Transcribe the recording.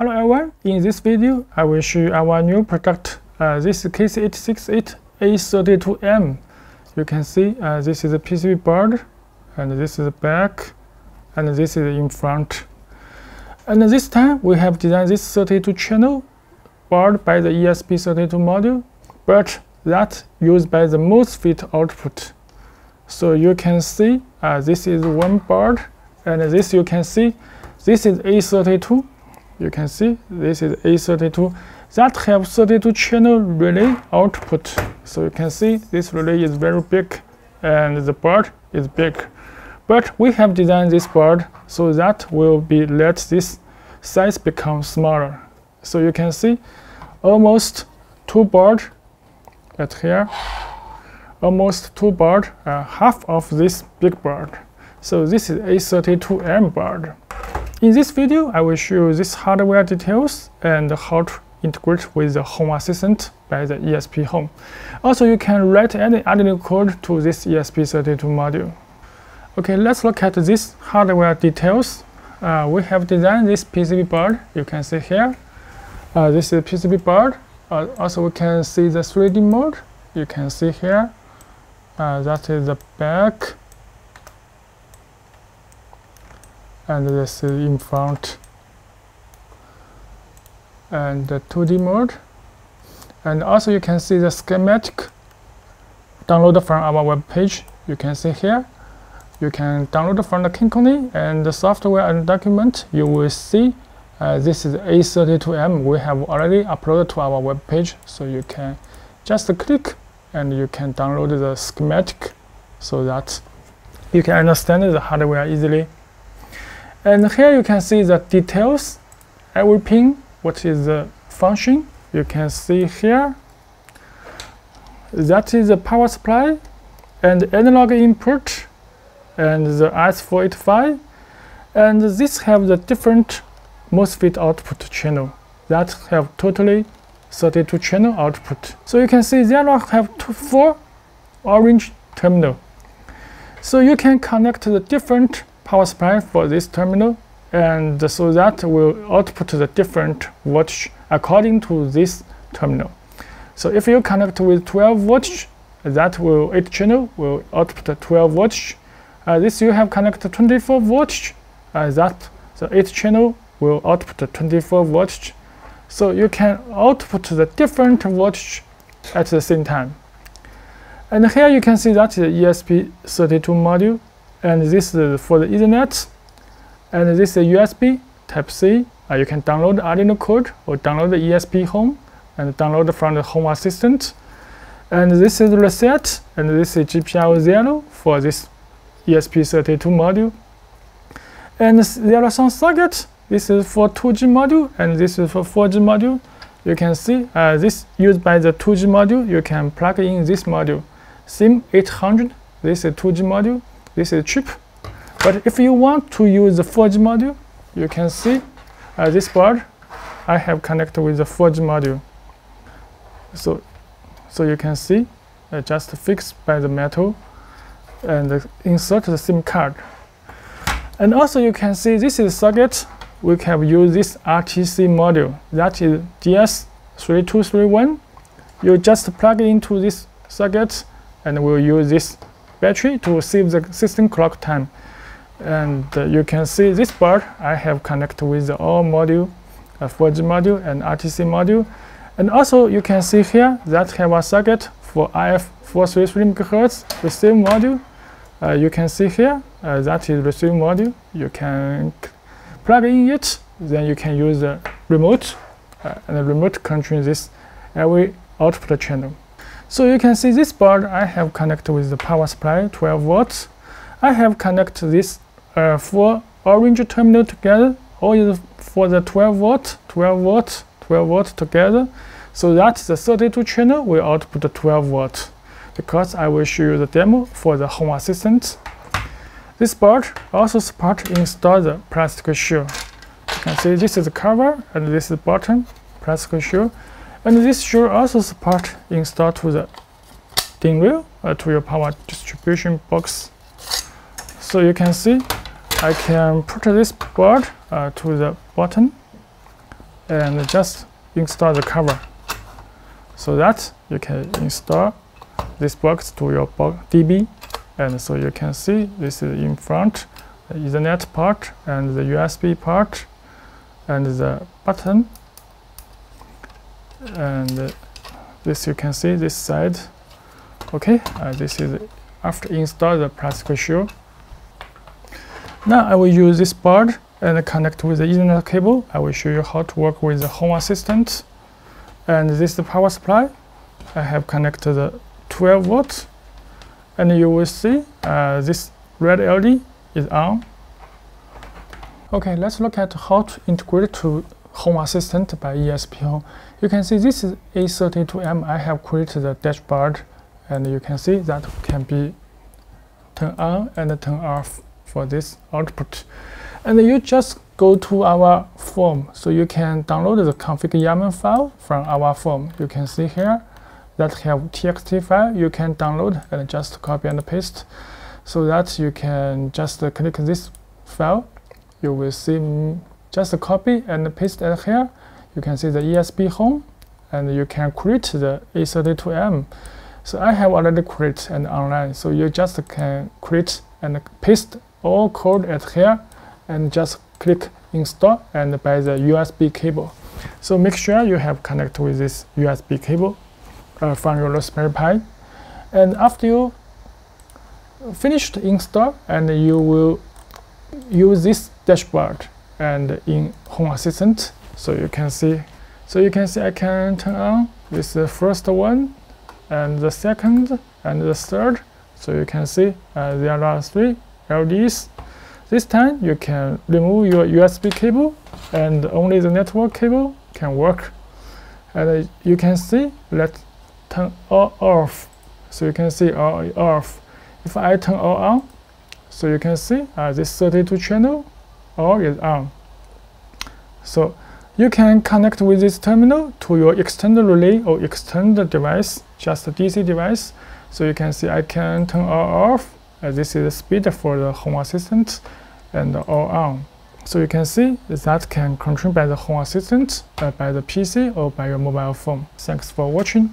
Hello everyone, in this video I will show you our new product. Uh, this is KC868A32M. You can see uh, this is a PCB board and this is the back and this is in front. And this time we have designed this 32 channel board by the ESP32 module, but that used by the MOSFET output. So you can see uh, this is one board and this you can see this is A32 you can see this is A32 that have 32 channel relay output. So you can see this relay is very big and the board is big. But we have designed this board so that will be let this size become smaller. So you can see almost two board at here, almost two board, uh, half of this big board. So this is A32M board. In this video, I will show you these hardware details and how to integrate with the Home Assistant by the ESP Home. Also, you can write any Arduino code to this ESP32 module. Okay, let's look at these hardware details. Uh, we have designed this PCB board. You can see here. Uh, this is PCB board. Uh, also, we can see the 3D mode. You can see here. Uh, that is the back and this is in front. And the 2D mode. And also you can see the schematic download from our web page. You can see here. You can download from the KinCony and the software and document you will see. Uh, this is A32M we have already uploaded to our web page. So you can just click and you can download the schematic. So that you can understand the hardware easily and here you can see the details, every pin, what is the function. You can see here, that is the power supply and analog input and the RS485. And this have the different MOSFET output channel that have totally 32 channel output. So you can see there have two, four orange terminal. So you can connect the different power supply for this terminal and so that will output the different voltage according to this terminal. So if you connect with 12 volts, that will 8 channel will output 12 volts. Uh, this you have connected 24 volts, uh, that the 8 channel will output 24 volts. So you can output the different voltage at the same time. And here you can see that the ESP32 module and this is for the Ethernet, and this is USB Type-C. Uh, you can download Arduino code or download the ESP Home and download from the Home Assistant. And this is reset, and this is GPIO 0 for this ESP32 module. And there are some sockets. This is for 2G module, and this is for 4G module. You can see uh, this used by the 2G module. You can plug in this module. SIM 800, this is 2G module. This is cheap. But if you want to use the 4G module, you can see uh, this board I have connected with the 4G module. So, so you can see uh, just fixed by the metal and insert the SIM card. And also you can see this is socket. We can use this RTC module. That is DS3231. You just plug into this socket and we'll use this battery to save the system clock time. And uh, you can see this board I have connected with the all module, uh, 4G module and RTC module. And also you can see here that have a socket for RF433 MHz receive module. Uh, you can see here uh, that is receive module. You can plug in it, then you can use the remote uh, and the remote control this every output channel. So you can see this board I have connected with the power supply 12 volts. I have connected this uh, four orange terminal together all for the 12 volt, 12 volt, 12 volt together. So that the 32 channel will output 12 volt because I will show you the demo for the Home Assistant. This board also supports install the plastic shoe. You can see this is the cover and this is the bottom plastic shoe. And this should also support install to the DIN rail uh, to your power distribution box. So you can see I can put this board uh, to the bottom and just install the cover. So that you can install this box to your DB and so you can see this is in front the Ethernet part and the USB part and the button and this you can see this side okay uh, this is after install the plastic shoe now I will use this board and connect with the Ethernet cable. I will show you how to work with the Home Assistant. And this is the power supply. I have connected the 12 volts. And you will see uh, this red LED is on. Okay, let's look at how to integrate to Home Assistant by ESP You can see this is A32M. I have created the dashboard and you can see that can be turned on and turned off for this output. And you just go to our form. So you can download the config YAML file from our form. You can see here that have txt file you can download and just copy and paste so that you can just click this file. You will see just copy and paste it here. You can see the ESP home and you can create the A32M. So I have already created and online. So you just can create and paste all code at here and just click install and by the USB cable. So make sure you have connect with this USB cable uh, from your Raspberry Pi. And after you finished install and you will use this dashboard and in Home Assistant. So you can see, so you can see I can turn on this first one and the second and the third. So you can see uh, there are three LEDs. This time you can remove your USB cable and only the network cable can work. And uh, you can see let's turn all off. So you can see all off. If I turn all on, so you can see uh, this 32 channel all is on. So you can connect with this terminal to your external relay or external device, just a DC device. So you can see I can turn all off uh, this is the speed for the Home Assistant and all on. So you can see that can control by the Home Assistant, uh, by the PC or by your mobile phone. Thanks for watching.